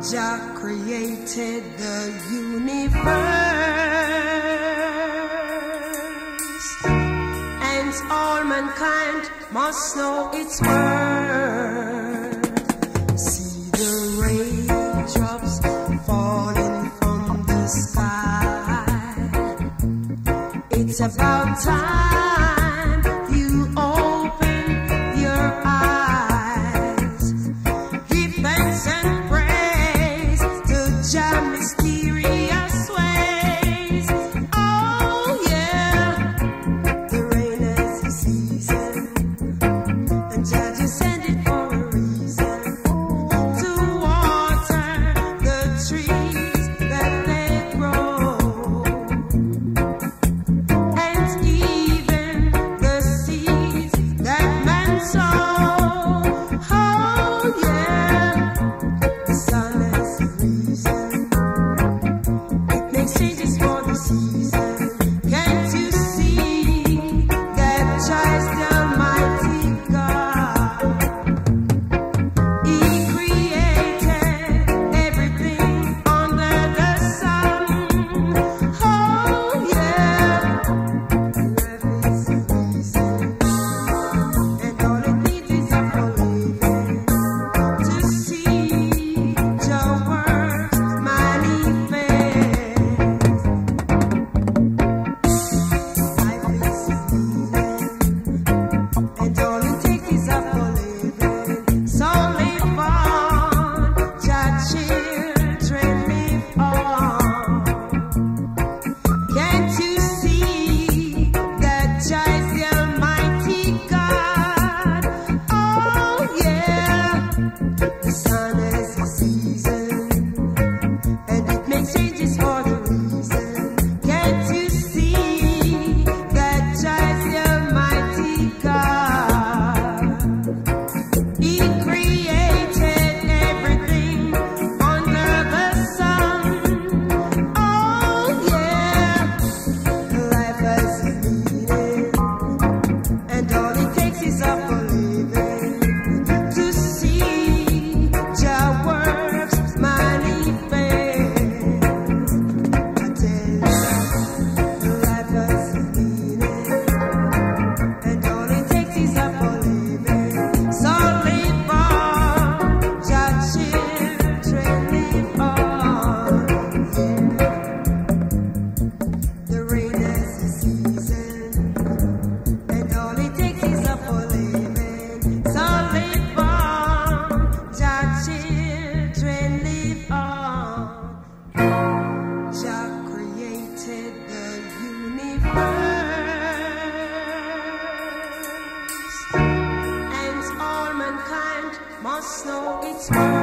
Jah created the universe, and all mankind must know its worth. smile.